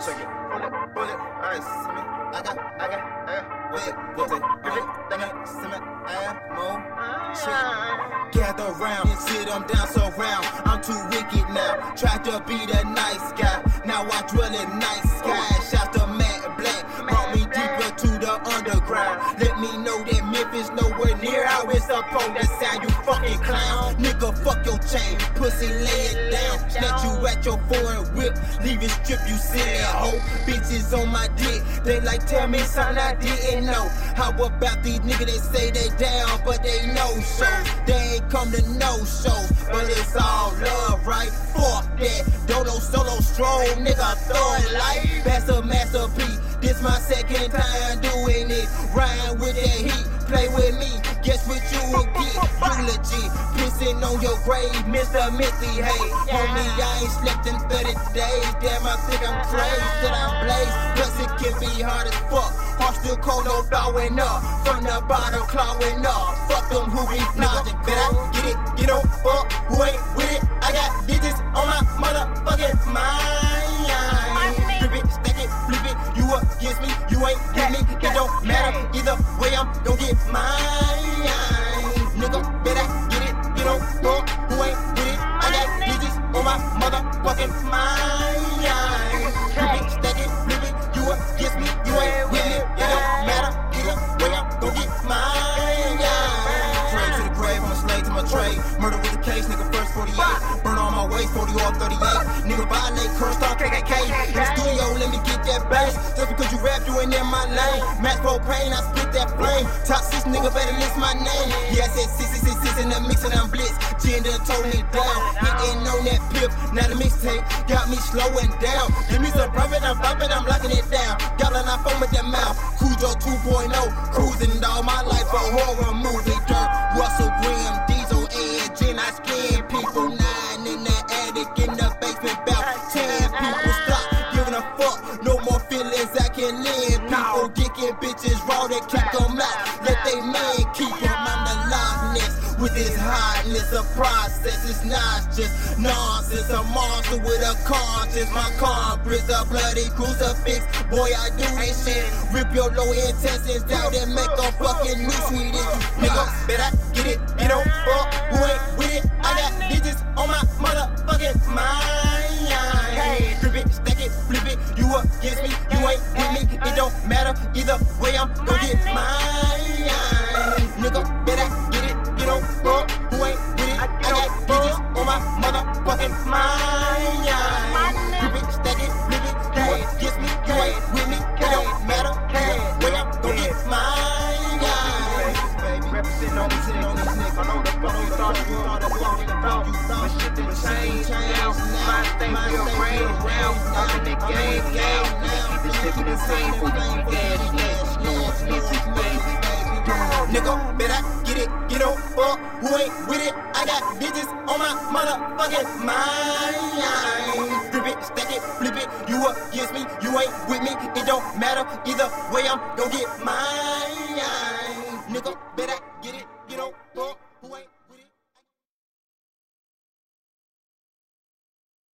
It. It, it, it, it. Gather round, sit them down so round. I'm too wicked now. Tried to be the nice guy, now I drill a nice guy. Shout to Matt Black, brought me deeper to the underground. Let me know that Memphis nowhere it's supposed to sound. You fucking clown, nigga, fuck your chain, pussy, lay it down. Snatch you at your foreign whip, leave it strip you see silly hoe. Bitches on my dick, they like tell me something I didn't know. How about these niggas they say they down, but they no shows. They ain't come to no shows, but it's all love, right? Fuck that, Dolo solo strong, nigga, throw it like Master Master P. This my second time You pissing on your grave, Mr. Mithy. Hey, homie, I ain't slept in 30 days. Damn, I think I'm crazy, that I'm blaze. Plus it can be hard as fuck. Heart still cold, no thawing up. From the bottom, clawing up. Fuck them who be flogging. Better get it, get on, fuck. Who ain't with it? I got digits on my motherfucking mind. Flip it, stack it, flip it. You up against me, you ain't with me. It don't matter either way. I'm gon' get mine. Case, nigga, first 48. Burn on my waist, 40 or 38. Nigga, violate, curse, star KKK. In the studio, let me get that bass. Just because you rap, you ain't in my lane. Match propane, I spit that flame. Top six, nigga, better list my name. Yeah, I said 666 in the mix and I'm blitz. Gender told me down. Hitting on that pip, now the mixtape got me slowing down. Give me some profit, I'm bumping, I'm locking it down. Goblin, I foam with the mouth. Cujo 2.0, cruising all my life a horror movie. I. People dicking bitches raw, they kick them out. Let they man keep them. I'm the loudness with this hotness. A process, it's not just nonsense. A monster with a conscience. My compress, a bloody crucifix. Boy, I do this shit. Rip your low intestines down and make a fucking new sweet as you nigga. Better get either way. I'm gon' Nigga, Bet I get it, get on fuck. Who ain't with it? I got digits on my motherfucking mind. Grip it, stack it, flip it. You up against me, you ain't with me. It don't matter either way. I'm gon' get mine.